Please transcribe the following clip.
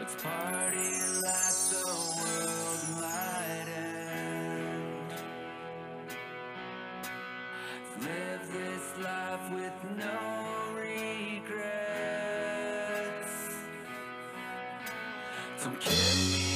Let's party like the world might end. Live this life with no regrets. Don't kill me